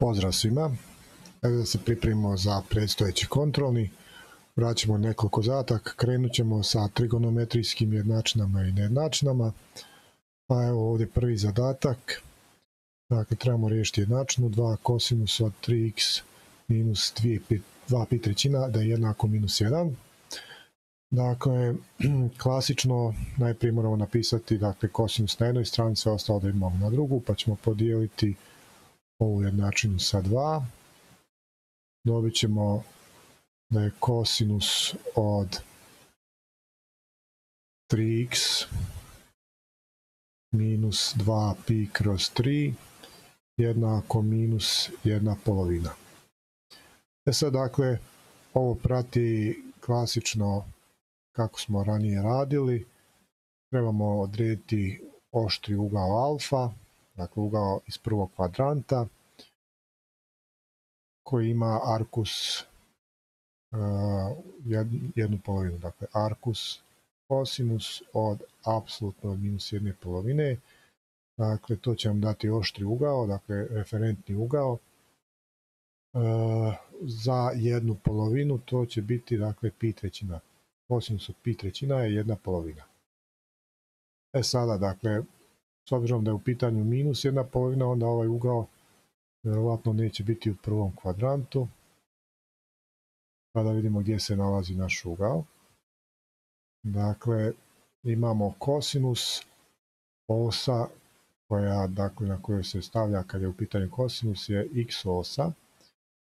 Pozdrav svima. Evo da se pripremimo za predstojeći kontrolni. Vraćamo nekoliko zatak. Krenut ćemo sa trigonometrijskim jednačinama i nejednačinama. Pa evo ovdje prvi zadatak. Dakle, trebamo riješiti jednačinu. 2 kosinus od 3x minus 2 pi trećina da je jednako minus 1. Dakle, klasično najprije moramo napisati dakle, kosinus na jednoj strani, sve ostalo da imamo na drugu, pa ćemo podijeliti ovu jednačinu sa 2. Dobit ćemo da je kosinus od 3x minus 2pi kroz 3 jednako minus jedna polovina. E sad dakle, ovo prati klasično kako smo ranije radili. Trebamo odrediti oštri ugao alfa, dakle ugao iz prvog kvadranta koji ima arkus uh, jednu polovinu, dakle arkus kosinus od apsolutno od minus jedne polovine, dakle to će vam dati oštri ugao, dakle referentni ugao, uh, za jednu polovinu to će biti dakle pi trećina, kosinus od pi trećina je jedna polovina. E sada, dakle, s obzirom da je u pitanju minus jedna polovina, onda ovaj ugao vjerovatno neće biti u prvom kvadrantu. Pa da vidimo gdje se nalazi naš ugao. Dakle, imamo kosinus osa koja, dakle, na kojoj se stavlja kad je u pitanju kosinus je x osa,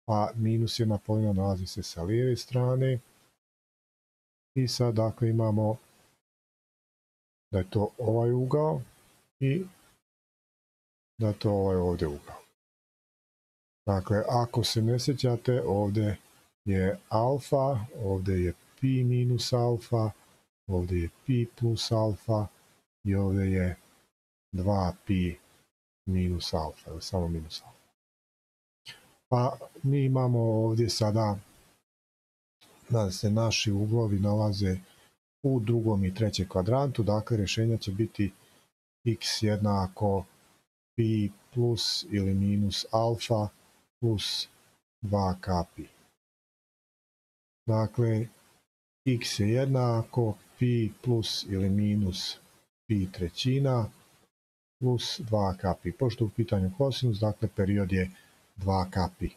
a minus jedna polovina nalazi se sa lijeve strane. I sad dakle imamo da je to ovaj ugao, i da to ovaj ovdje ugao. Dakle, ako se ne sjećate, ovdje je alfa, ovdje je pi minus alfa, ovdje je pi plus alfa i ovdje je 2pi minus alfa, ili samo minus alfa. Pa mi imamo ovdje sada da se naši uglovi nalaze u drugom i trećem kvadrantu, dakle rješenja će biti x jednako pi plus ili minus alfa plus 2 kapi. Dakle, x je jednako pi plus ili minus pi trećina plus 2 kapi. Pošto u pitanju kosinus, dakle period je 2 kapi.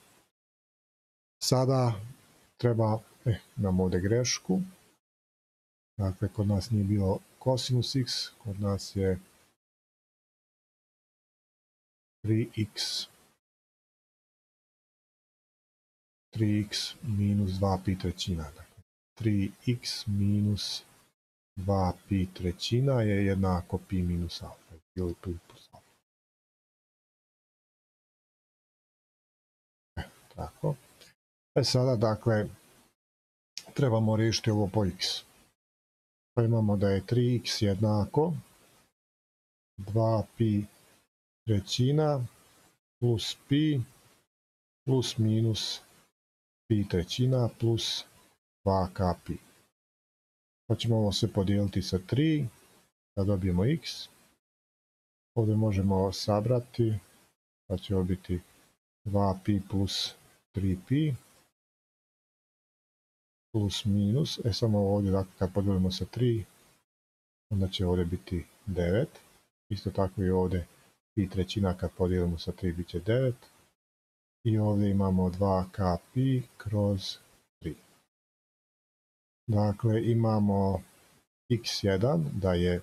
Sada treba, eh, imamo ovdje grešku, dakle kod nas nije bilo kosinus x, kod nas je 3x 3x minus 2 pi trećina. 3x minus 2 pi trećina je jednako pi minus alfa ili pi plus alfa. E, tako. E sada, dakle, trebamo riješiti ovo po x. Pa imamo da je 3x jednako 2 pi trećina plus pi plus minus pi trećina plus 2k pi. Pa ćemo ovo sve podijeliti sa 3 da dobijemo x. Ovdje možemo sabrati pa će ovo biti 2pi plus 3pi plus minus, e samo ovdje dakle, kad podijelimo sa 3 onda će ovdje biti 9 isto tako i ovdje pi trećina kad podijelimo sa 3 bit će 9. I ovdje imamo 2k pi kroz 3. Dakle, imamo x1 da je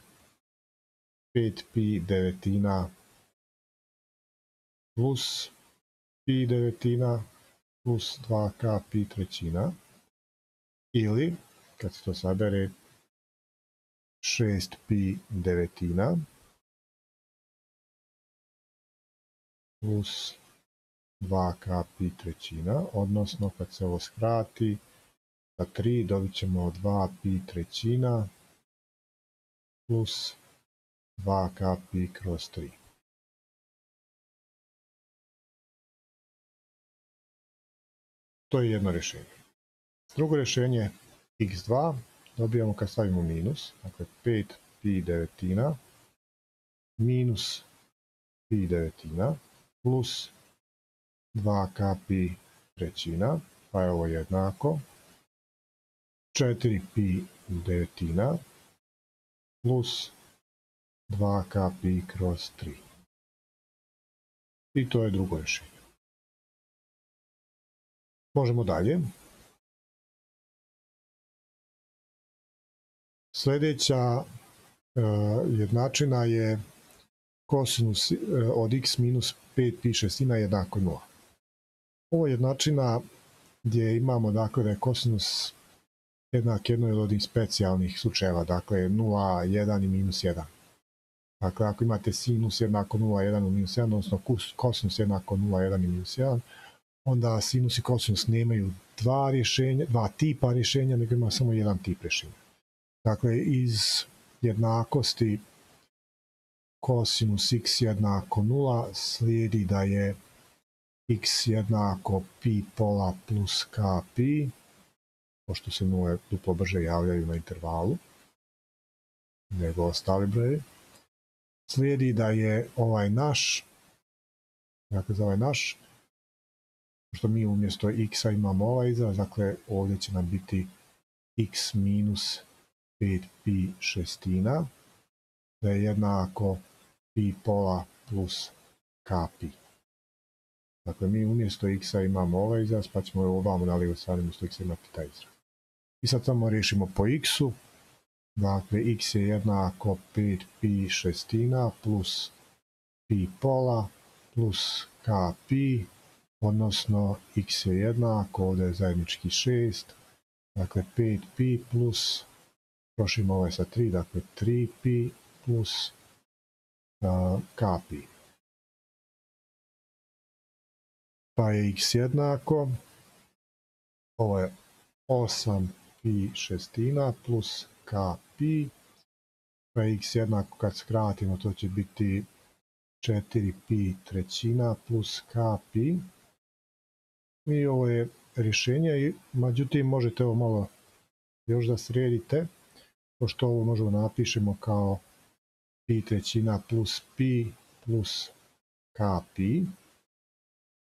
5 pi devetina plus pi devetina plus 2k pi trećina. Ili, kad se to sabere, 6 pi devetina plus 2k pi trećina, odnosno kad se ovo skrati sa 3 dobit ćemo 2 pi trećina plus 2k pi kroz 3. To je jedno rješenje. Drugo rješenje x2 dobijamo kad stavimo minus, dakle 5 pi devetina minus pi devetina plus 2k pi trećina, pa je ovo jednako, 4 pi devetina, plus 2k pi kroz 3. I to je drugo rješenje. Možemo dalje. Sljedeća e, jednačina je kosinus e, od x minus 5 pi šestina jednako 0. Ovo je jednačina gdje imamo dakle kosinus jednak jednoj od ovih specijalnih slučajeva, dakle 0, 1 i minus 1. Dakle, ako imate sinus jednako 0, 1 i minus 1, odnosno kosinus jednako 0, 1 i minus 1, onda sinus i kosinus nemaju dva rješenja, dva tipa rješenja, nego ima samo jedan tip rješenja. Dakle, iz jednakosti kosinus x jednako 0 slijedi da je x jednako pi pola plus k pi, pošto se nule duplo brže javljaju na intervalu nego ostali brojevi. Slijedi da je ovaj naš, dakle za ovaj naš, što mi umjesto x-a imamo ovaj izraz, dakle ovdje će nam biti x minus 5 pi šestina, da je jednako pi pola plus k pi. Dakle, mi umjesto x-a imamo ovaj izraz, pa ćemo ovamo na lijevoj strani umjesto x-a imati taj izraz. I sad samo riješimo po x-u. Dakle, x je jednako 5 pi šestina plus pi pola plus k pi, odnosno x je jednako, ovdje je zajednički 6, dakle 5 pi plus, prošimo ovaj sa 3, dakle 3 pi plus k pi. Pa je x jednako, ovo je 8 pi šestina plus k pi, pa x jednako kad skratimo to će biti 4 pi trećina plus k pi. I ovo je rješenje, međutim možete ovo malo još da sredite, pošto ovo možemo napišemo kao pi trećina plus pi plus k pi.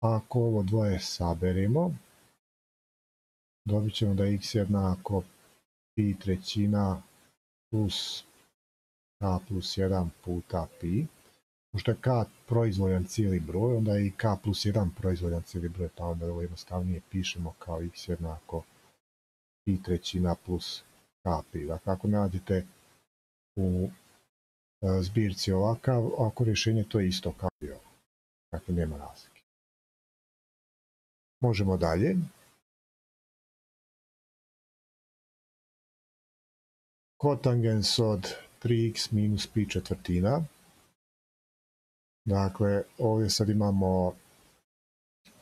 Ako ovo dvoje saberemo, dobit ćemo da je x jednako pi trećina plus k plus 1 puta pi. Pošto je k proizvoljan cijeli broj, onda je i k plus 1 proizvoljan cijeli broj, pa onda ovo jednostavnije pišemo kao x jednako pi trećina plus k pi. Dakle, ako nađete u e, zbirci ovakav, ako rješenje to je isto kao i ovo. Dakle, nema razlike. Možemo dalje. kotangens od 3x minus pi četvrtina. Dakle, ovdje sad imamo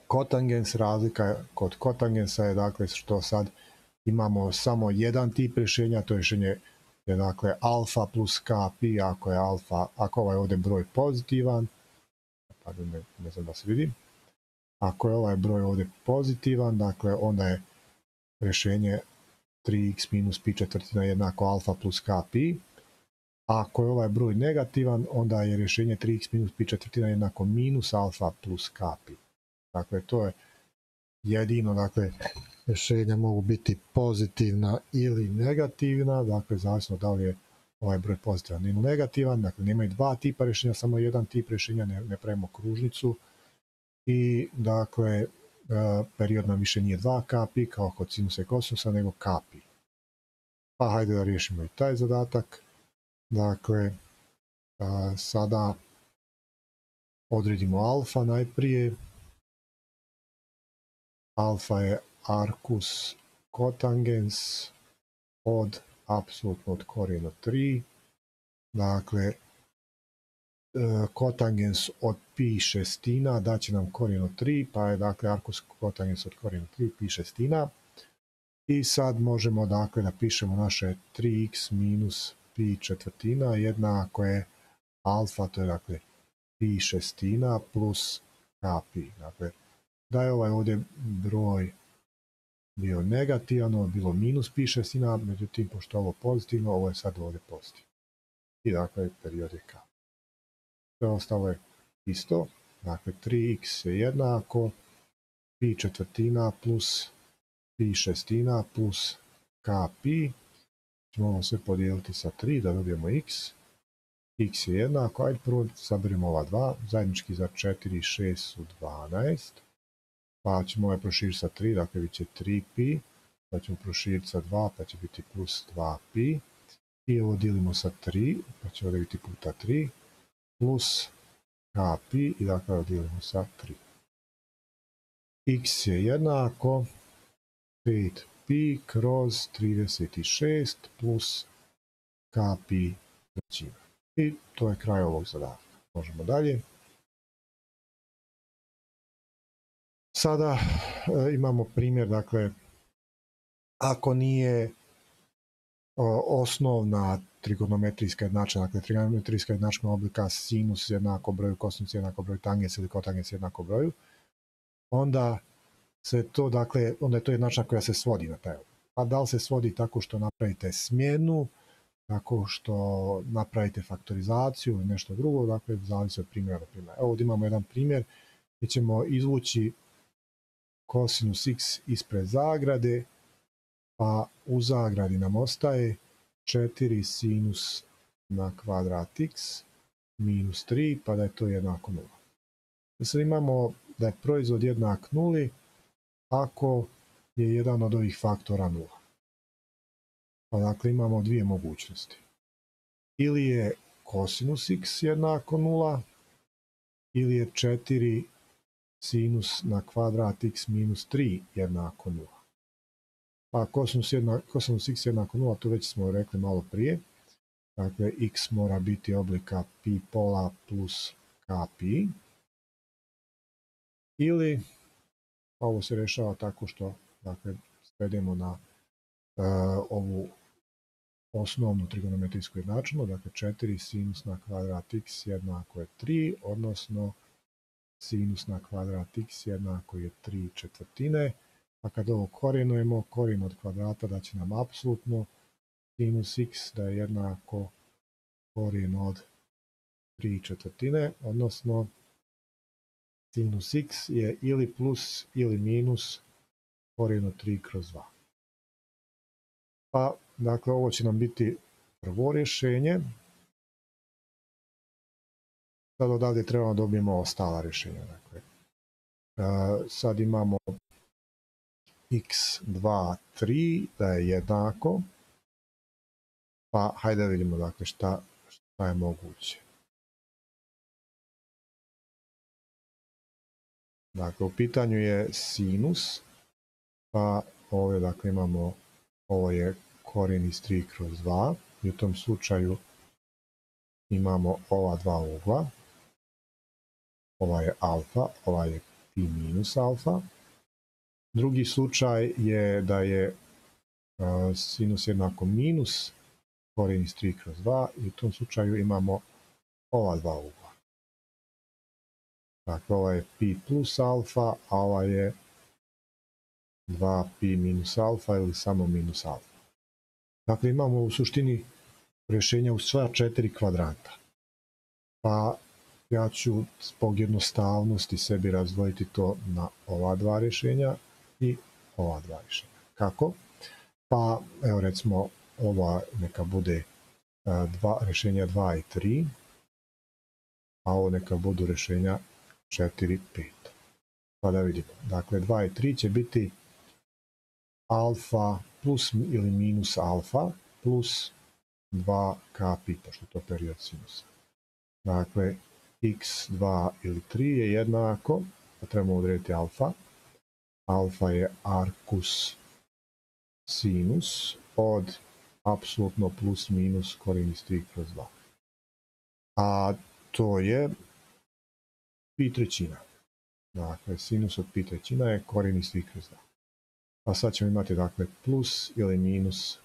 kotangens, razlika kod kotangensa je dakle što sad imamo samo jedan tip rješenja, to je rješenje je dakle alfa plus k pi ako je alfa, ako ovaj ovdje broj pozitivan, pardon, ne, ne znam da se vidi, ako je ovaj broj ovdje pozitivan, dakle onda je rješenje 3x minus pi četvrtina jednako alfa plus k pi. Ako je ovaj broj negativan, onda je rješenje 3x minus pi četvrtina jednako minus alfa plus k. Dakle, to je jedino, dakle, rješenja mogu biti pozitivna ili negativna, dakle, zavisno da li je ovaj broj pozitivan ili negativan, dakle, nemaju dva tipa rješenja, samo jedan tip rješenja, ne, ne pravimo kružnicu i, dakle, E, period nam više nije 2 kapi kao kod sinusa i kosinusa, nego kapi. Pa hajde da riješimo i taj zadatak. Dakle, e, sada odredimo alfa najprije. Alfa je arcus kotangens od apsolutno od korijena 3. Dakle, kotangens od pi šestina daće nam korijen od 3, pa je dakle arkus kotangens od korijena od 3 pi šestina. I sad možemo dakle da pišemo naše 3x minus pi četvrtina jednako je alfa, to je dakle pi šestina plus k pi. Dakle, da je ovaj ovdje broj bio negativan, ovo je bilo minus pi šestina, međutim, pošto je ovo pozitivno, ovo je sad ovdje pozitivno. I dakle, period je k. Sve ostalo je isto. Dakle, 3x je jednako pi četvrtina plus pi šestina plus k pi. Ćemo ovo sve podijeliti sa 3 da dobijemo x. x je jednako, ajde prvo sabirimo ova dva, zajednički za 4 i 6 su 12. Pa ćemo ovaj proširiti sa 3, dakle bit će 3 pi, pa ćemo proširiti sa 2, pa će biti plus 2 pi. I ovo dijelimo sa 3, pa će ovdje biti puta 3, plus k pi i dakle dijelimo sa 3 x je jednako 5pi kroz 36 plus kpi trećina. I to je kraj ovog zadatka. Možemo dalje. Sada e, imamo primjer, dakle, ako nije osnovna trigonometrijska jednačina, dakle trigonometrijska jednačina oblika sinus jednako broju, kosinus jednako broju, tangens ili kotangens jednako broju, onda se to, dakle, onda je to jednačina koja se svodi na taj Pa da li se svodi tako što napravite smjenu, tako što napravite faktorizaciju ili nešto drugo, dakle, zavisi od primjera do primjera. Evo ovdje imamo jedan primjer gdje ćemo izvući kosinus x ispred zagrade, pa u zagradi nam ostaje 4 sinus na kvadrat x minus 3, pa da je to jednako 0. Sad imamo da je proizvod jednak nuli ako je jedan od ovih faktora nula. Pa dakle imamo dvije mogućnosti. Ili je kosinus x jednako nula, ili je 4 sinus na kvadrat x minus 3 jednako nula. Pa kosinus, jedna, kosinus x jednako nula, to već smo rekli malo prije. Dakle, x mora biti oblika pi pola plus k pi ili ovo se rešava tako što dakle, svedemo na uh, ovu osnovnu trigonometrijsku jednačinu, dakle 4 sinus na kvadrat x jednako je 3, odnosno sinus na kvadrat x jednako je 3 četvrtine, a kad ovo korijenujemo, korijen od kvadrata da će nam apsolutno sinus x da je jednako korijen od 3 četvrtine, odnosno sinus x je ili plus ili minus korijen od 3 kroz 2. Pa, dakle, ovo će nam biti prvo rješenje. Sad odavde trebamo dobijemo ostala rješenja. Dakle, sad imamo x2, 3 da je jednako. Pa hajde vidimo dakle, šta, šta je moguće. Dakle, u pitanju je sinus, pa ovdje dakle imamo, ovo je korijen iz 3 kroz 2, i u tom slučaju imamo ova dva ugla, ova je alfa, ova je pi minus alfa. Drugi slučaj je da je sinus jednako minus korijen iz 3 kroz 2 i u tom slučaju imamo ova dva ugla. Dakle, ova je pi plus alfa, a ova je 2 pi minus alfa ili samo minus alfa. Dakle, imamo u suštini rješenja u sva četiri kvadranta. Pa ja ću zbog jednostavnosti sebi razdvojiti to na ova dva rješenja i ova dva rješenja. Kako? Pa, evo recimo, ova neka bude e, dva, rješenja 2 i 3, a ovo neka budu rješenja 4, 5. Pa da vidimo. Dakle, 2 i 3 će biti alfa plus ili minus alfa plus 2 k pi, pošto je to period sinusa. Dakle, x2 ili 3 je jednako, pa trebamo odrediti alfa. Alfa je arcus sinus od apsolutno plus minus korijen iz 3 kroz 2. A to je pi trećina. Dakle, sinus od pi trećina je korijen iz 3 kroz 2. Pa sad ćemo imati dakle plus ili minus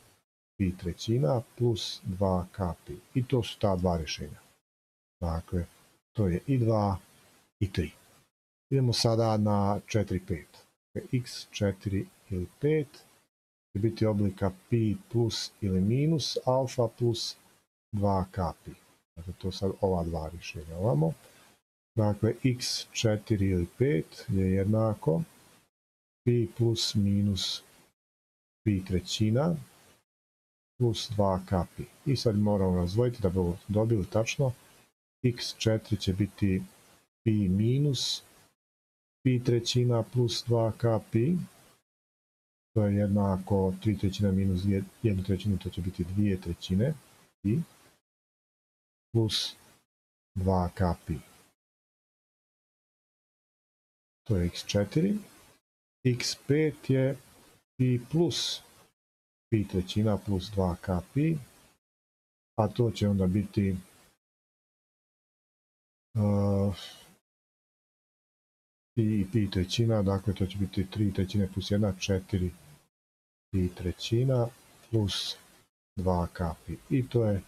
pi trećina plus 2 k pi. I to su ta dva rješenja. Dakle, to je i 2 i 3. Idemo sada na 4 5. X 4 ili 5 će biti oblika pi plus ili minus alfa plus 2 k pi. Dakle, to sad ova dva rješenja ovamo. Dakle, x4 ili 5 je jednako pi plus minus pi trećina plus 2k pi. I sad moramo razvojiti da bi dobili tačno. x4 će biti pi minus pi trećina plus 2k pi. To je jednako 3 trećina minus 1 trećinu, to će biti 2 trećine pi plus 2k pi. To je x4. x5 je pi plus pi trećina plus 2k pi, a to će onda biti uh, pi pi trećina, dakle to će biti 3 trećine plus 1, 4 pi trećina plus 2k pi. I to je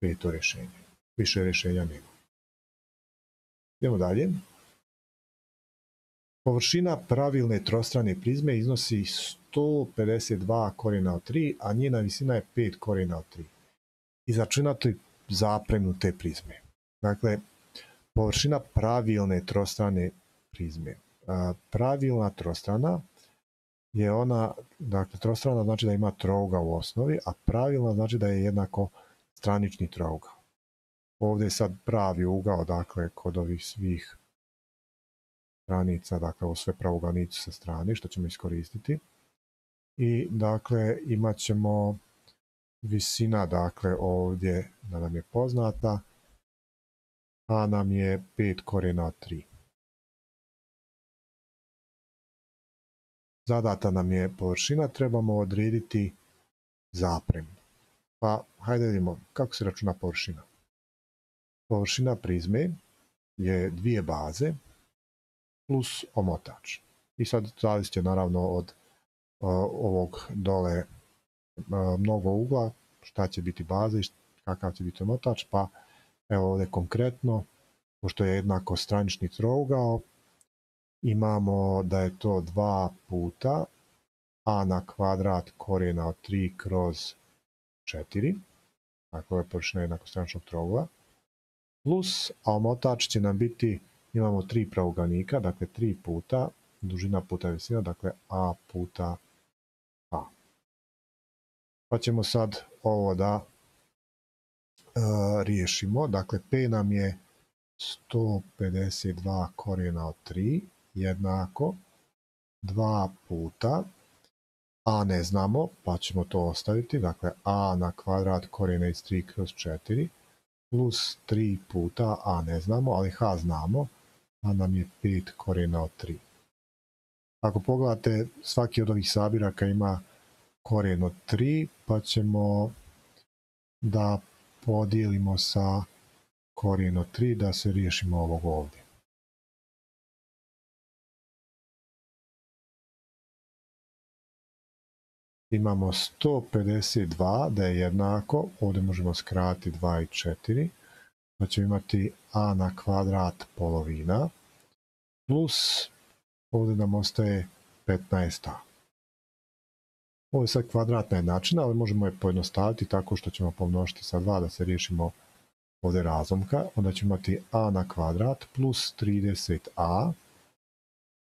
peto rješenje. Više rješenja nema. Idemo dalje. Površina pravilne trostrane prizme iznosi 152 korijena od 3, a njena visina je 5 korijena od 3. Izračunati zapremnu te prizme. Dakle, površina pravilne trostrane prizme. Pravilna trostrana je ona, dakle, trostrana znači da ima trouga u osnovi, a pravilna znači da je jednako stranični trougao. Ovdje je sad pravi ugao, dakle, kod ovih svih stranica, dakle ovo sve pravougalnicu sa strane, što ćemo iskoristiti. I dakle imat ćemo visina, dakle ovdje da nam je poznata, a nam je 5 korijena od 3. Zadata nam je površina, trebamo odrediti zaprem. Pa hajde vidimo kako se računa površina. Površina prizme je dvije baze, plus omotač. I sad zavisi naravno od uh, ovog dole uh, mnogo ugla, šta će biti baza i kakav će biti omotač, pa evo ovdje konkretno, pošto je jednako stranični trougao, imamo da je to 2 puta a na kvadrat korijena od 3 kroz 4, dakle je površina jednako straničnog trougla, plus, a omotač će nam biti imamo tri pravoganika, dakle tri puta, dužina puta visina, dakle a puta a. Pa ćemo sad ovo da e, riješimo, dakle p nam je 152 korijena od 3 jednako 2 puta a ne znamo, pa ćemo to ostaviti, dakle a na kvadrat korijena iz 3 kroz 4 plus 3 puta a ne znamo, ali h znamo, a nam je 5 korijena od 3. Ako pogledate, svaki od ovih sabiraka ima korijen od 3, pa ćemo da podijelimo sa korijen od 3 da se riješimo ovog ovdje. Imamo 152 da je jednako, ovdje možemo skratiti 2 i 4, pa ćemo imati a na kvadrat polovina plus ovdje nam ostaje 15a. Ovo je sad kvadratna jednačina, ali možemo je pojednostaviti tako što ćemo pomnožiti sa 2 da se riješimo ovdje razlomka. Onda ćemo imati a na kvadrat plus 30a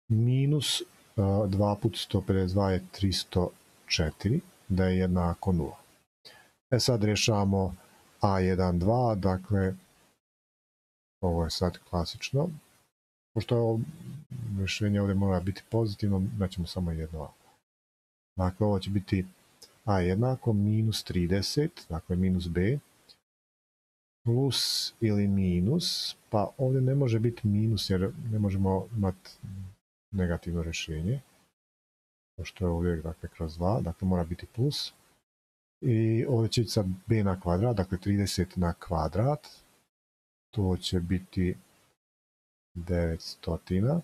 minus 2 put 152 je 304, da je jednako 0. E sad rješavamo a1, 2, dakle ovo je sad klasično. Pošto je ovo rješenje ovdje mora biti pozitivno, ćemo samo jedno A. Dakle, ovo će biti A jednako minus 30, dakle minus B, plus ili minus, pa ovdje ne može biti minus jer ne možemo imati negativno rješenje. Pošto je uvijek dakle, kroz 2, dakle mora biti plus. I ovdje će biti sad b na kvadrat, dakle 30 na kvadrat, to će biti 900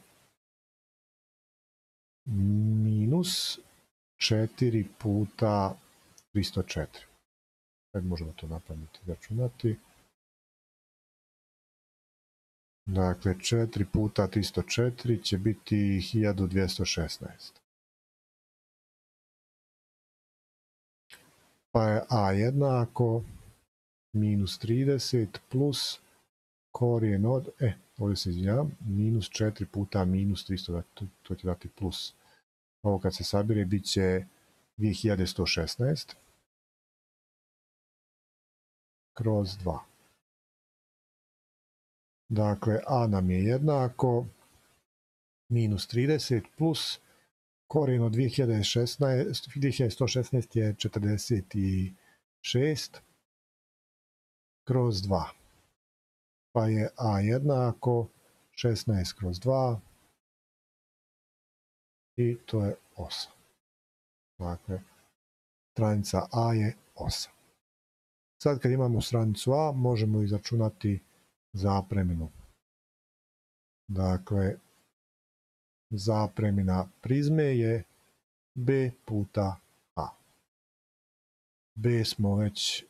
minus 4 puta 304. Sad možemo to napraviti računati. Dakle, 4 puta 304 će biti 1216. Pa je A jednako minus 30 plus korijen od, e, ovdje se izvinjavam, minus 4 puta minus 300, to, će dati plus. Ovo kad se sabire bit će 2116 kroz 2. Dakle, a nam je jednako minus 30 plus korijen od 2016, 2116 je 46 kroz 2. Pa je a jednako 16 kroz 2 i to je 8. Dakle, stranica a je 8. Sad kad imamo stranicu a, možemo izračunati zapreminu. Dakle, zapremina prizme je b puta a. b smo već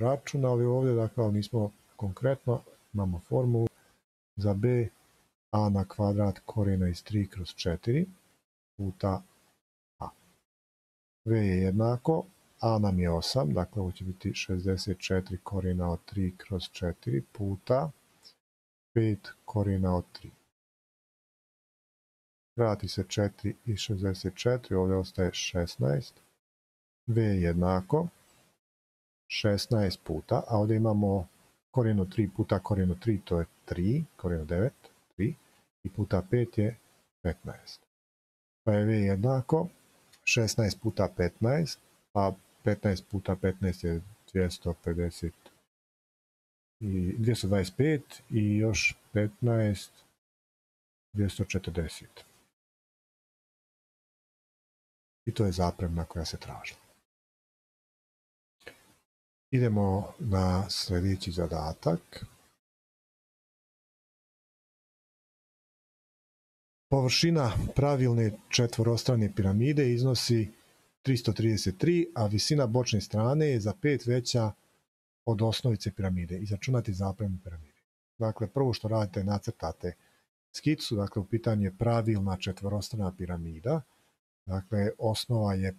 računali ovdje, dakle nismo konkretno, imamo formulu za b a na kvadrat korijena iz 3 kroz 4 puta a. v je jednako, a nam je 8, dakle ovo će biti 64 korijena od 3 kroz 4 puta 5 korijena od 3. Vrati se 4 i 64, ovdje ostaje 16. V je jednako 16 puta, a ovdje imamo korijen od 3 puta korijen od 3, to je 3, korijen od 9, 3, i puta 5 je 15. Pa je V jednako 16 puta 15, a 15 puta 15 je 250 i 225 i još 15 240. I to je zapremna koja se traži. Idemo na sljedeći zadatak. Površina pravilne četvorostrane piramide iznosi 333, a visina bočne strane je za 5 veća od osnovice piramide. Izračunati zapremnu piramide. Dakle, prvo što radite, nacrtate skicu, dakle u pitanju je pravilna četvorostrana piramida. Dakle, osnova je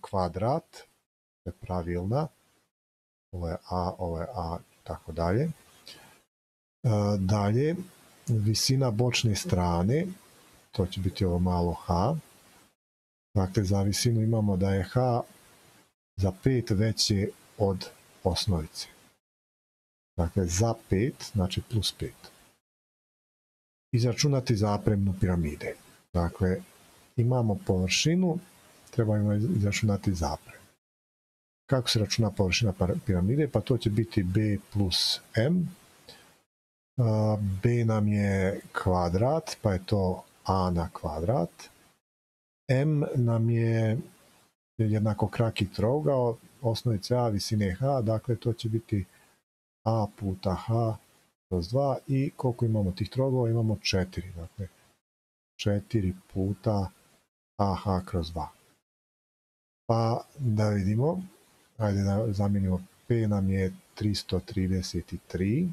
kvadrat, je pravilna, ovo je A, ovo je A, tako dalje. Dalje, visina bočne strane, to će biti ovo malo H. Dakle, za visinu imamo da je H za 5 veće od osnovice. Dakle, za 5, znači plus 5. Izračunati zapremnu piramide. Dakle, imamo površinu, trebamo izračunati zaprem. Kako se računa površina piramide? Pa to će biti b plus m. b nam je kvadrat, pa je to a na kvadrat. m nam je jednako kraki trougao, osnovice a visine h, dakle to će biti a puta h kroz 2 i koliko imamo tih trougova? Imamo 4, dakle 4 puta ah kroz 2. Pa da vidimo, ajde da zamijenimo P nam je 333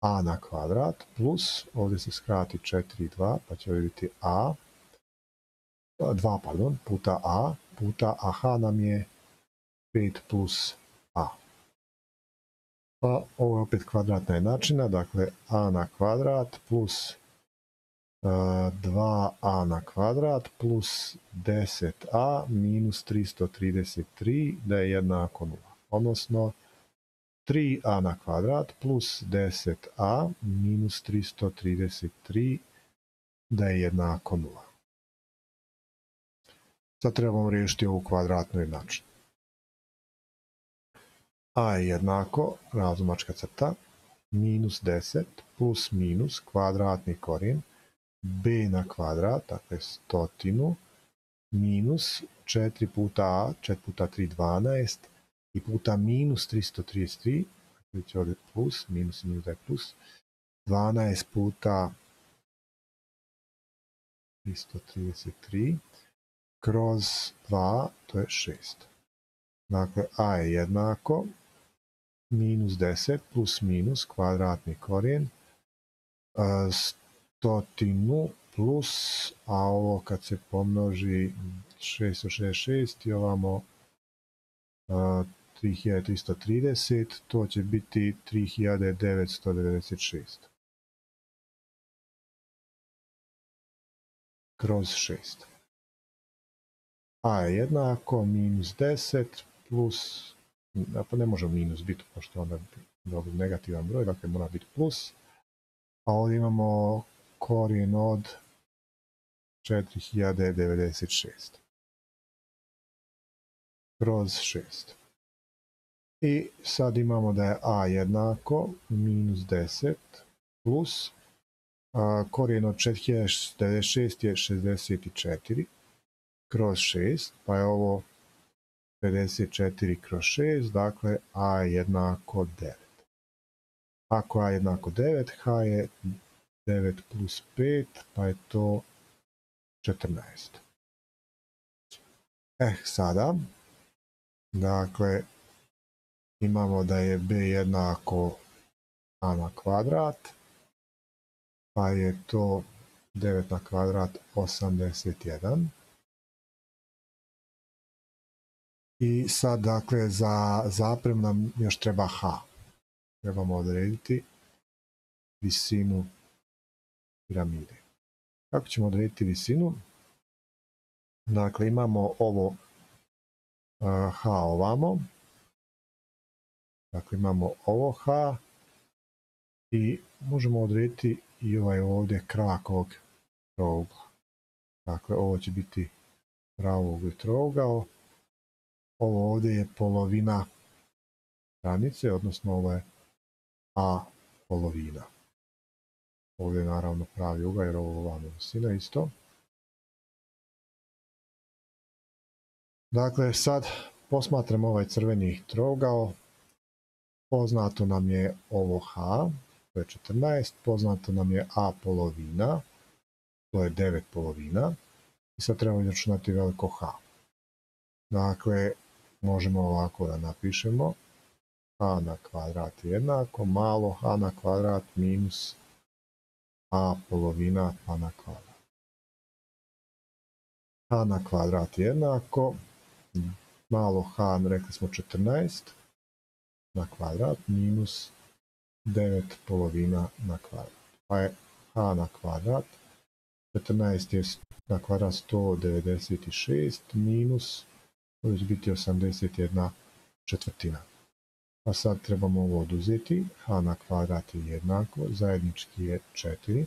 A na kvadrat plus, ovdje se skrati 4 i 2, pa će ovdje biti A, 2 pardon, puta A, puta AH nam je 5 plus A. Pa ovo je opet kvadratna jednačina, dakle A na kvadrat plus 2a na kvadrat plus 10a minus 333 da je jednako 0. Odnosno 3a na kvadrat plus 10a minus 333 da je jednako 0. Sad trebamo riješiti ovu kvadratnu jednačinu. a je jednako, razumačka crta, minus 10 plus minus kvadratni korijen b na kvadrat, dakle stotinu, minus 4 puta a, 4 puta 3, 12, i puta minus 333, dakle će ovdje plus, minus minus da je plus, 12 puta 333, kroz 2, to je 6. Dakle, a je jednako, minus 10 plus minus kvadratni korijen, stotinu plus, a ovo kad se pomnoži 666 i ovamo 3330, to će biti 3996. Kroz 6. A je jednako minus 10 plus, pa ne može minus biti, pošto onda je negativan broj, dakle mora biti plus. A ovdje imamo korijen od 4096 kroz 6. I sad imamo da je a jednako minus 10 plus korijen od 4096 je 64 kroz 6, pa je ovo 54 kroz 6, dakle a jednako 9. Ako a jednako 9, h je 9 plus 5, pa je to 14. Eh, sada Dakle, imamo da je b jednako a na kvadrat, pa je to 9 na kvadrat 81. I sad, dakle, za zaprem nam još treba h. Trebamo odrediti visinu piramide. Kako ćemo odrediti visinu? Dakle, imamo ovo h ovamo. Dakle, imamo ovo h i možemo odrediti i ovaj ovdje krak ovog trougla. Dakle, ovo će biti pravog trougao. Ovo ovdje je polovina granice, odnosno ovo je a polovina. Ovdje je naravno pravi ugao jer ovo ovamo visina isto. Dakle, sad posmatramo ovaj crveni trougao. Poznato nam je ovo H, to je 14, poznato nam je A polovina, to je 9 polovina. I sad trebamo izračunati veliko H. Dakle, možemo ovako da napišemo H na kvadrat jednako, malo H na kvadrat minus A polovina pa na kvadrat. H na kvadrat jednako, malo h, rekli smo 14 na kvadrat minus 9 polovina na kvadrat. Pa je h na kvadrat, 14 je na kvadrat 196 minus, to će biti 81 četvrtina. Pa sad trebamo ovo oduzeti, h na kvadrat je jednako, zajednički je 4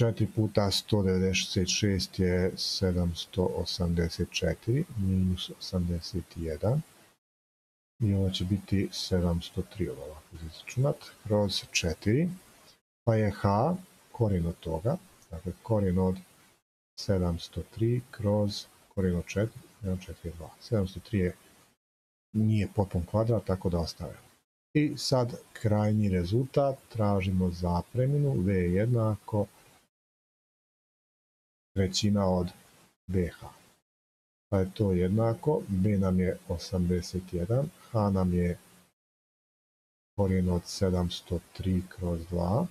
4 puta 196 je 784 minus 81 i ovo će biti 703 ovako izračunat kroz 4 pa je h korijen od toga dakle korijen od 703 kroz korijen od 4 1, 4 2 703 je nije potpun kvadrat tako da ostavimo i sad krajnji rezultat tražimo zapreminu v jednako trećina od BH. Pa je to jednako, B nam je 81, H nam je korijen od 703 kroz 2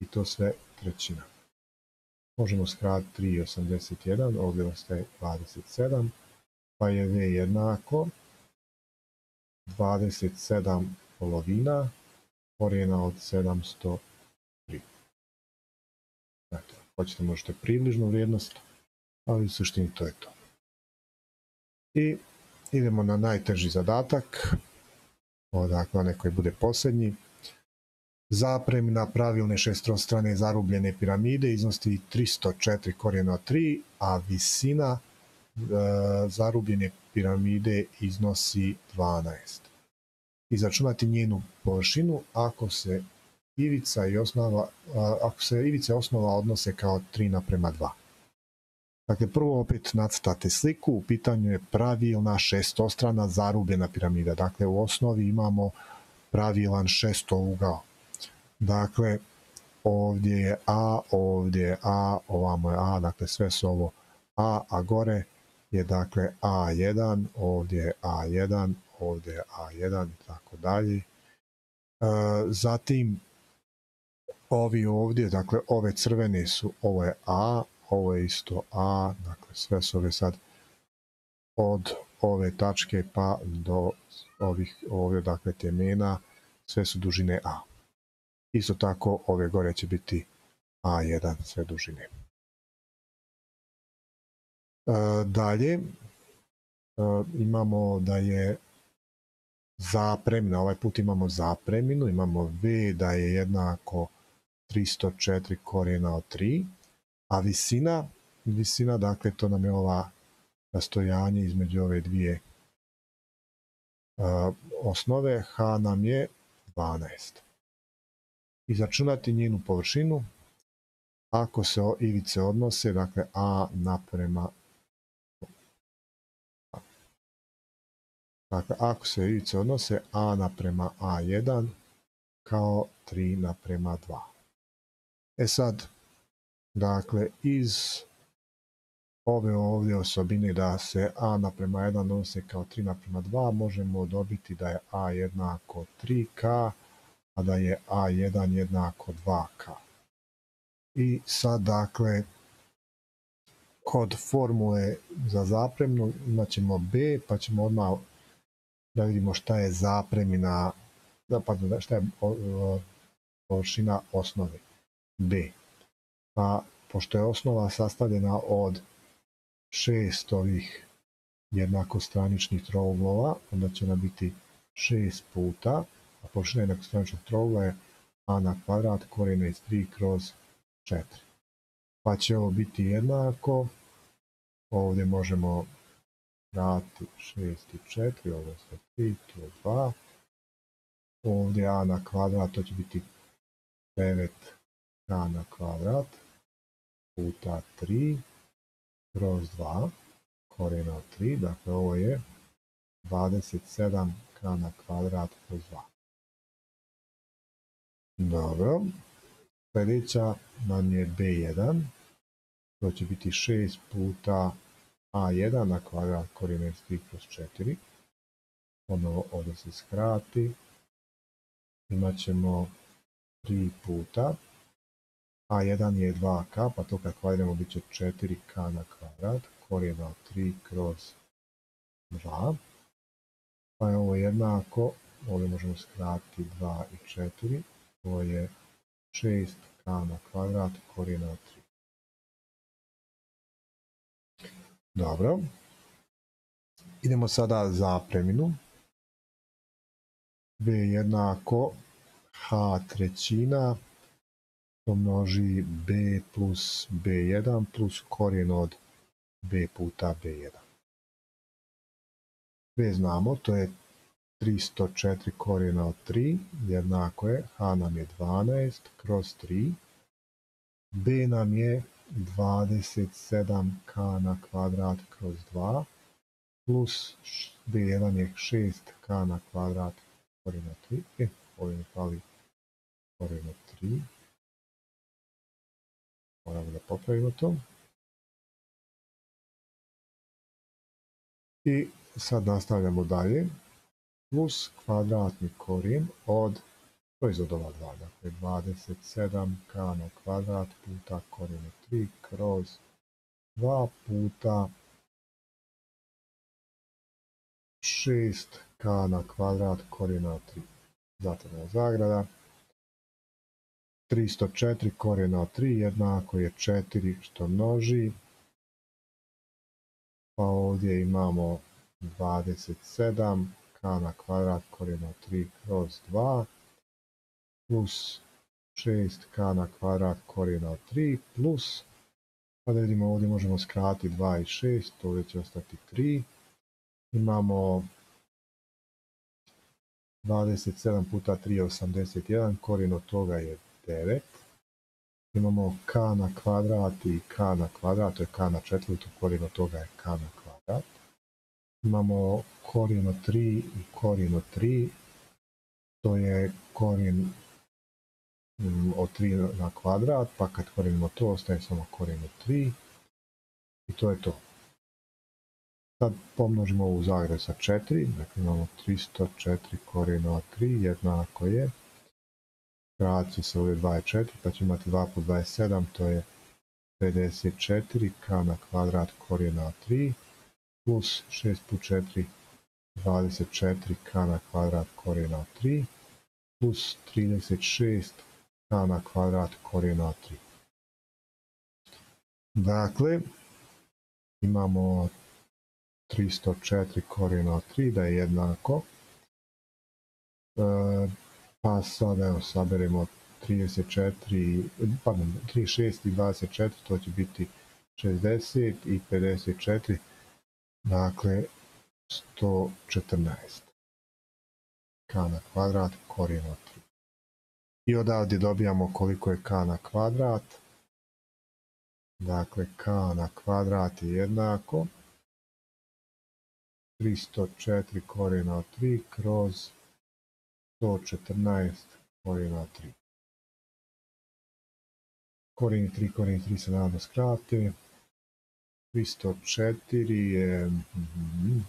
i to sve trećina. Možemo skratiti 3,81, ovdje ostaje 27, pa je V jednako 27 polovina korijena od 703 hoćete možete približnu vrijednost, ali u suštini to je to. I idemo na najteži zadatak, odakle onaj koji bude posljednji. Zapremina pravilne šestrostrane zarubljene piramide iznosi 304 korijena 3, a visina e, zarubljene piramide iznosi 12. Izračunati njenu površinu ako se ivica i osnova, ako se ivice osnova odnose kao 3 naprema 2. Dakle, prvo opet nacrtate sliku, u pitanju je pravilna šestostrana zarubljena piramida. Dakle, u osnovi imamo pravilan šestougao. Dakle, ovdje je A, ovdje je A, ovamo je A, dakle sve su ovo A, a gore je dakle A1, ovdje je A1, ovdje je A1 i tako dalje. E, zatim ovi ovdje, dakle ove crvene su, ovo je A, ovo je isto A, dakle sve su ove sad od ove tačke pa do ovih ovdje dakle temena sve su dužine A. Isto tako ove gore će biti A1 sve dužine. E, dalje e, imamo da je zapremina, ovaj put imamo zapreminu, imamo V da je jednako 304 korijena od 3, a visina, visina dakle to nam je ova rastojanje između ove dvije uh, osnove, H nam je 12. Izračunati njenu površinu, ako se ivice odnose, dakle A naprema Dakle, ako se ivice odnose A naprema A1 kao 3 naprema 2. E sad, dakle, iz ove ovdje osobine da se a naprema 1 odnose kao 3 naprema 2, možemo dobiti da je a jednako 3k, a da je a1 jednako 2k. I sad, dakle, kod formule za zapremnu imat ćemo b, pa ćemo odmah da vidimo šta je zapremina, pardon, šta je površina osnove b. Pa, pošto je osnova sastavljena od šest ovih jednakostraničnih trouglova, onda će ona biti šest puta, a površina jednakostraničnog trougla je a na kvadrat korijena iz 3 kroz 4. Pa će ovo biti jednako, ovdje možemo dati 6 i 4, ovo je 3, to je 2. Ovdje a na kvadrat, to će biti 9 a na kvadrat puta 3 kroz 2 korijena od 3, dakle ovo je 27 k na kvadrat kroz 2. Dobro, sljedeća nam je b1, to će biti 6 puta a1 na kvadrat korijena od 3 kroz 4. Ponovo ovdje se skrati. Imat ćemo 3 puta a1 je 2k, pa to kad kvadriramo bit će 4k na kvadrat, korijena od 3 kroz 2. Pa je ovo jednako, ovdje možemo skratiti 2 i 4, to je 6k na kvadrat, korijena od 3. Dobro. Idemo sada za preminu. B jednako h trećina pomnoži b plus b1 plus korijen od b puta b1. b znamo, to je 304 korijena od 3, jednako je, h nam je 12 kroz 3, b nam je 27k na kvadrat kroz 2, plus b1 je 6k na kvadrat korijen od 3, e, ovdje mi fali korijen od 3, Moramo da popravimo to. I sad nastavljamo dalje. Plus kvadratni korijen od proizvod ova dva. Dakle, 27k na kvadrat puta korijen od 3 kroz 2 puta 6k na kvadrat korijena od 3. Zatvorena zagrada. 304 korijena od 3 jednako je 4 što množi. Pa ovdje imamo 27 k kvadrat korijena od 3 kroz 2 plus 6 k na kvadrat korijena od 3 plus pa da vidimo ovdje možemo skratiti 2 i 6, ovdje će ostati 3. Imamo 27 puta 3 je 81, korijen od toga je 9. Imamo k na kvadrat i k na kvadrat, to je k na četvrtu, korijen od toga je k na kvadrat. Imamo korijen od 3 i korijen od 3, to je korijen od 3 na kvadrat, pa kad korijenimo to, ostaje samo korijen od 3 i to je to. Sad pomnožimo ovu zagradu sa 4, dakle imamo 304 korijena od 3 jednako je će se ovdje 2 i 4, pa ćemo imati 2 po 27, to je 54 k na kvadrat korijena od 3, plus 6 put 4 24 k na kvadrat korijena 3 plus 36 k na kvadrat korijena 3. Dakle, imamo 304 korijena 3 da je jednako. E, pa sad evo saberemo 34, pardon, 36 i 24, to će biti 60 i 54, dakle 114 k na kvadrat korijen od 3. I odavdje dobijamo koliko je k na kvadrat. Dakle, k na kvadrat je jednako 304 korijena od 3 kroz 114 korijena od 3. Korijen 3, korijen 3 se naravno skrate. 304 je... Mm -hmm,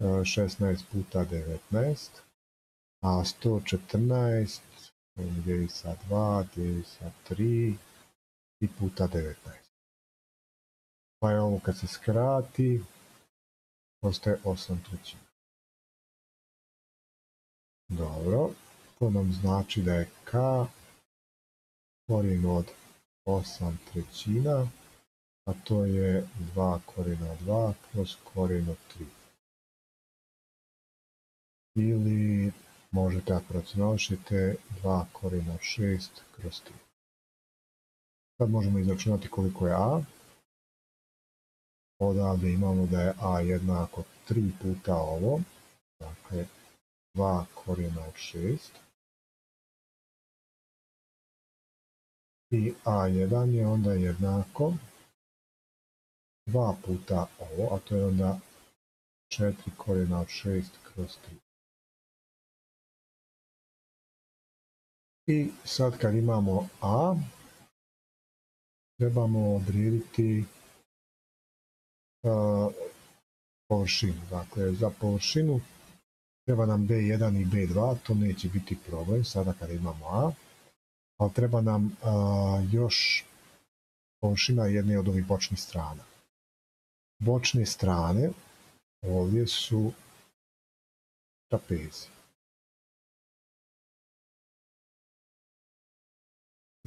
16 puta 19, a 114 2, dijeli sa 3 i puta 19. Pa je ovo kad se skrati, postaje 8 trećina. Dobro, to nam znači da je k korijen od 8 trećina, a to je 2 korijen od 2 kroz korijen od 3 ili možete ako racionališete 2 korijena od 6 kroz 3. Sad možemo izračunati koliko je a. Odavde imamo da je a jednako 3 puta ovo, dakle 2 korijena od 6. I a1 je onda jednako 2 puta ovo, a to je onda 4 korijena od 6 kroz 3. I sad kad imamo A, trebamo odrediti uh, površinu. Dakle, za površinu treba nam B1 i B2, to neće biti problem sada kad imamo A, ali treba nam još površina jedne od ovih bočnih strana. Bočne strane ovdje su trapezi.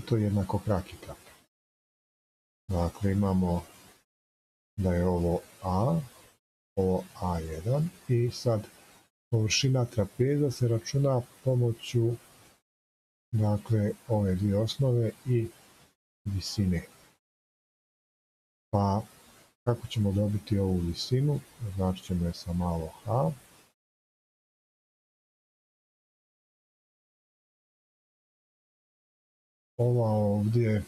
To je jednako krak i krak. Dakle, imamo da je ovo A, ovo A1 i sad površina trapeza se računa pomoću dakle, ove dvije osnove i visine. Pa kako ćemo dobiti ovu visinu? Znači ćemo je sa malo h. ova ovdje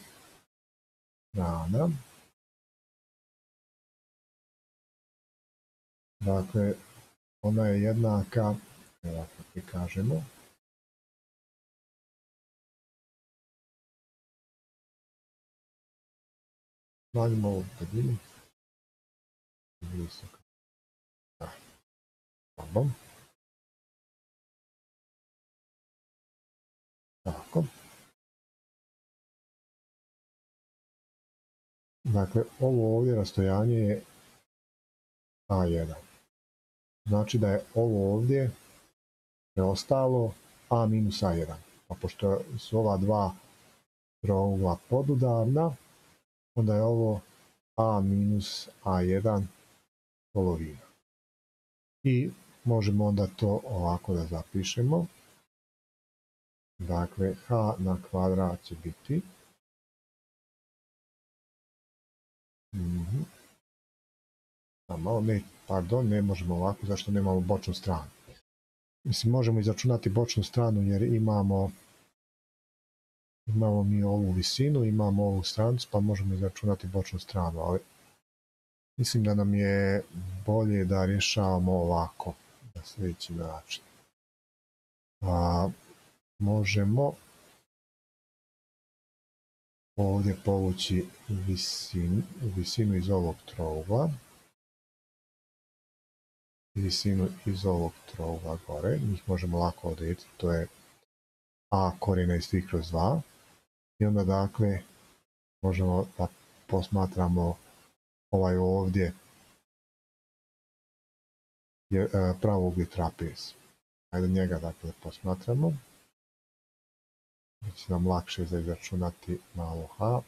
strana. Dakle, ona je jednaka, evo prikažemo, Smanjimo ovu debljinu. Visoko. Da. Tako. Dakle, ovo ovdje rastojanje je A1. Znači da je ovo ovdje preostalo A minus A1. A pošto su ova dva trougla podudarna, onda je ovo A minus A1 polovina. I možemo onda to ovako da zapišemo. Dakle, H na kvadrat će biti Mhm. A malo ne, pardon, ne možemo ovako, zašto nemamo bočnu stranu. Mislim, možemo izračunati bočnu stranu jer imamo imamo mi ovu visinu, imamo ovu stranicu, pa možemo izračunati bočnu stranu, ali mislim da nam je bolje da rješavamo ovako, na sljedeći način. A, možemo ovdje povući visinu, visinu iz ovog trougla visinu iz ovog trougla gore, njih možemo lako odrediti, to je a korijena iz 3 kroz 2 i onda dakle možemo da posmatramo ovaj ovdje je e, pravogli trapez. Ajde njega dakle posmatramo. Biće nam lakše za izračunati malo h.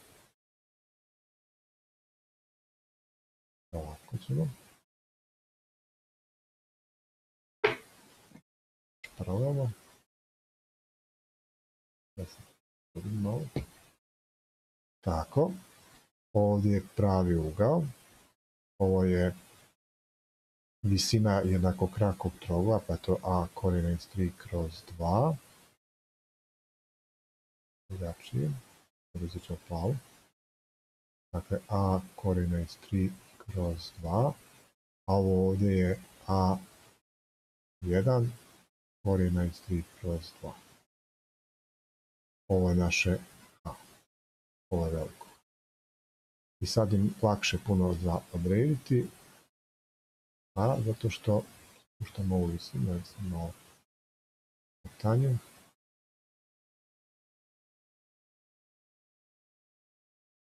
Ovako ćemo. Probamo. Da se malo. Tako. Ovdje je pravi ugao. Ovo je visina jednako krakog trogla, pa je to a korijena iz 3 kroz 2. Drugačije. Uzet ćemo plavu. Dakle, a korijena iz 3 kroz 2. A ovo ovdje je a1 korijena iz 3 kroz 2. Ovo je naše a. Ovo je veliko. I sad im lakše puno za odrediti, a zato što spuštamo ovu visinu, malo tanju.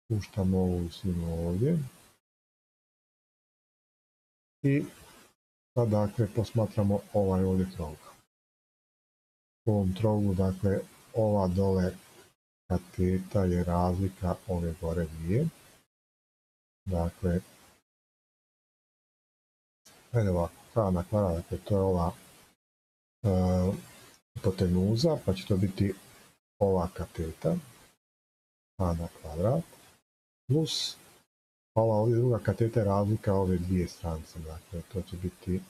Spuštamo ovu visinu ovdje. I sad dakle posmatramo ovaj ovdje trogla. U ovom troglu dakle ova dole kateta je razlika ove gore dvije. Dakle, ajde ovako, k na kvadrat, dakle to je ova uh, hipotenuza, pa će to biti ova kateta, a na kvadrat, plus ova ovdje druga kateta je razlika ove dvije strance, dakle to će biti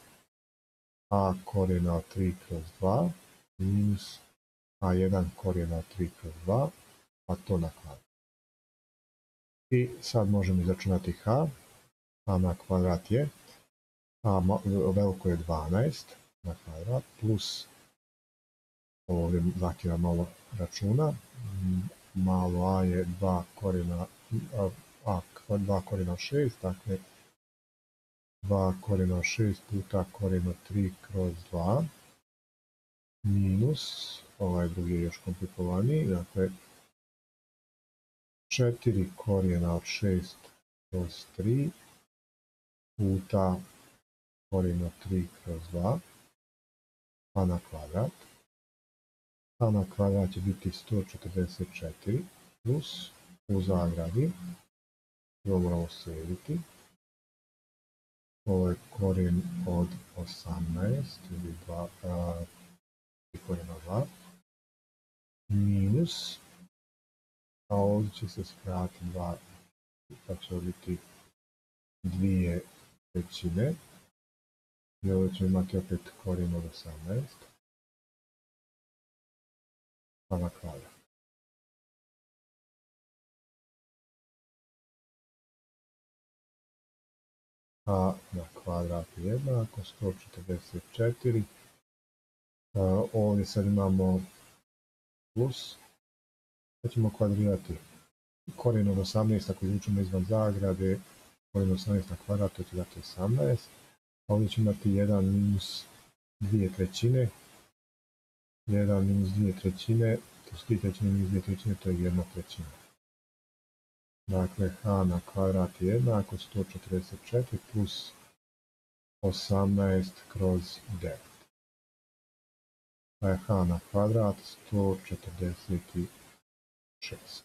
a korijena od 3 kroz 2 minus a1 korijena od 3 kroz 2, a to na kvadrat. I sad možemo izračunati h, a na kvadrat je, a veliko je 12 na kvadrat, plus ovdje zahtjeva malo računa, malo a je 2 korijena, a, 2 korijena 6, dakle 2 korijena 6 puta korijena 3 kroz 2, minus, ovaj drugi je još komplikovaniji, dakle 4 korijena od 6 kroz 3 puta korijen od 3 kroz 2 pa na kvadrat. Pa na kvadrat će biti 144 plus u zagradi. Ovo moramo srediti. Ovo je korijen od 18 ili 2, a, korijen od 2 minus a ovdje će se skratiti dva, pa će biti dvije trećine. I ovdje ćemo imati opet korijen od 18. Pa na kvadrat. A na kvadrat je jednako 144. ovdje sad imamo plus Sad ćemo kvadrirati korijen od 18 ako izvučemo izvan zagrade, korijen od 18 na kvadrat, to će dati 18. Ovdje ćemo imati 1 minus 2 trećine. 1 minus 2 trećine, to su 3 trećine minus 2 trećine, to je 1 trećina. Dakle, h na kvadrat je jednako 144 plus 18 kroz 9. Pa je h na kvadrat 144 6.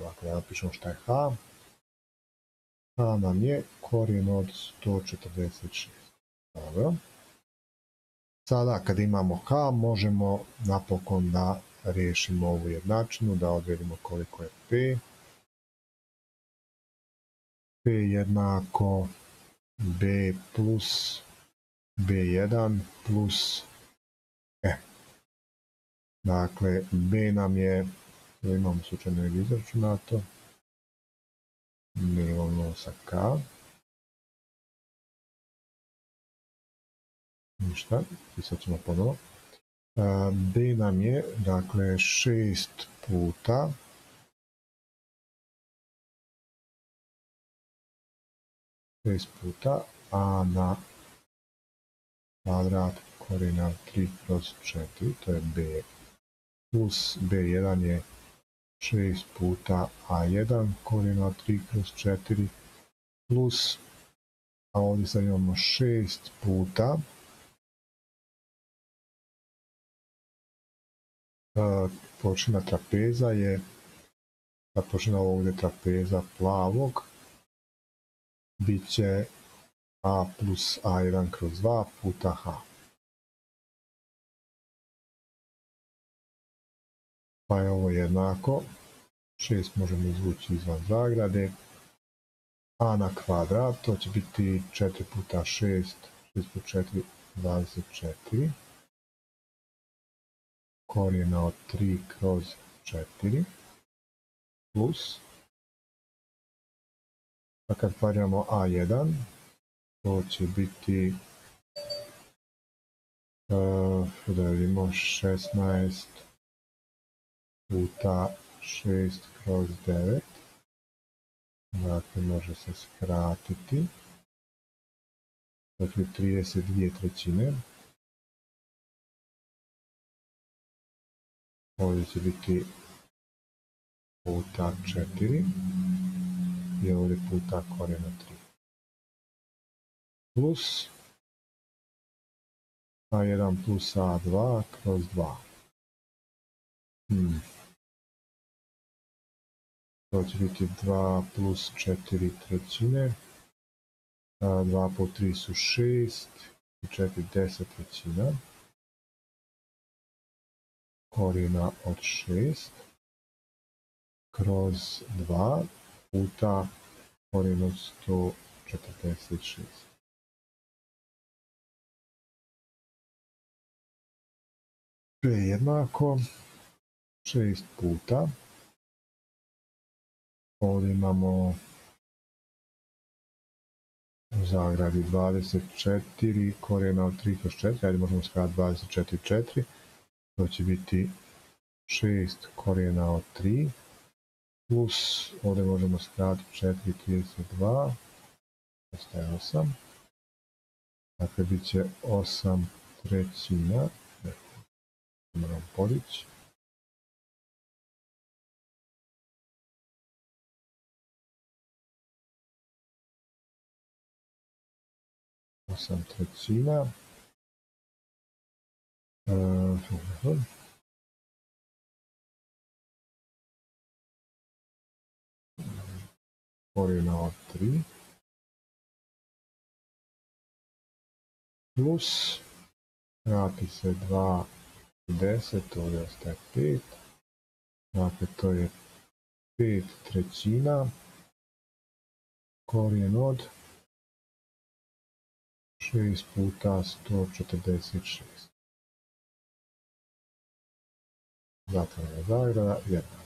Ovako da napišemo šta je h. h nam je korijen od 146. Dobro. Sada kad imamo h možemo napokon da riješimo ovu jednačinu, da odredimo koliko je p. p jednako b plus b1 plus Dakle, B nam je, imamo slučajno izračunato, mirovno sa K. Ništa, pisat ćemo ponovo. B nam je, dakle, 6 puta. Šest puta a na kvadrat korijena 3 kroz 4, to je b. Plus b1 je 6 puta a1 korijen od 3 kroz 4 plus a ovdje sad imamo 6 puta površina trapeza je površina ovdje trapeza plavog bit će a plus a1 kroz 2 puta h. Pa je ovo jednako. 6 možemo izvući izvan zagrade. a na kvadrat, to će biti 4 puta 6, 6 puta 4, 24 korijena od 3 kroz 4 plus. A kad pariramo a1 to će biti uh, da vidimo 16 puta 6 kroz 9 dakle može se skratiti. Dakle 32 trećine ovdje će biti puta 4 i ovdje puta korijena 3 plus a1 plus a2 kroz 2 hmm. to će biti 2 plus 4 trećine 2 po 3 su 6 i 4 10 trećina korijena od 6 kroz 2 puta korijen od 146. To je jednako 6 puta. Ovdje imamo u zagradi 24 korijena od 3 kroz 4, ajde možemo skratiti 24 4 to će biti 6 korijena od 3 plus ovdje možemo skratiti 4 32 ostaje 8 dakle bit će 8 trećina moram podići. Osam trećina korijena od 3 plus vrati se 2 10, ovdje ostaje 5 dakle to je 5 trećina. Korijen od 6 puta 146 zatvorena zagrada, jedna.